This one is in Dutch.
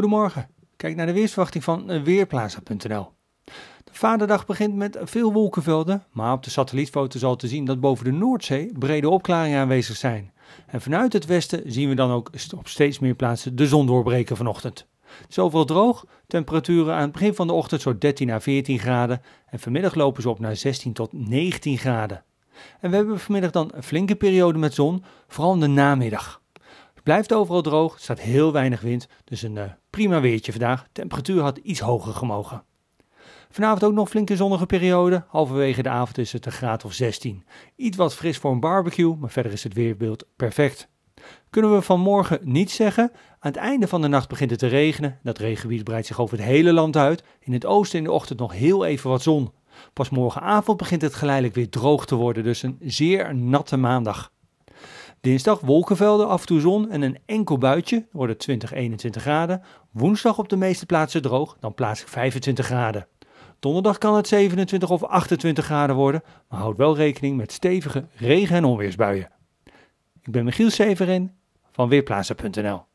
Goedemorgen, kijk naar de weersverwachting van Weerplaza.nl. De vaderdag begint met veel wolkenvelden, maar op de satellietfoto zal te zien dat boven de Noordzee brede opklaringen aanwezig zijn. En vanuit het westen zien we dan ook op steeds meer plaatsen de zon doorbreken vanochtend. Overal droog, temperaturen aan het begin van de ochtend zo 13 à 14 graden en vanmiddag lopen ze op naar 16 tot 19 graden. En we hebben vanmiddag dan een flinke periode met zon, vooral in de namiddag. Blijft overal droog, staat heel weinig wind, dus een uh, prima weertje vandaag. temperatuur had iets hoger gemogen. Vanavond ook nog flinke zonnige periode. Halverwege de avond is het een graad of 16. Iets wat fris voor een barbecue, maar verder is het weerbeeld perfect. Kunnen we vanmorgen niet zeggen. Aan het einde van de nacht begint het te regenen. Dat regengebied breidt zich over het hele land uit. In het oosten in de ochtend nog heel even wat zon. Pas morgenavond begint het geleidelijk weer droog te worden, dus een zeer natte maandag. Dinsdag wolkenvelden, af en toe zon en een enkel buitje, worden 20, 21 graden. Woensdag op de meeste plaatsen droog, dan plaats ik 25 graden. Donderdag kan het 27 of 28 graden worden, maar houd wel rekening met stevige regen- en onweersbuien. Ik ben Michiel Severin van Weerplaatsen.nl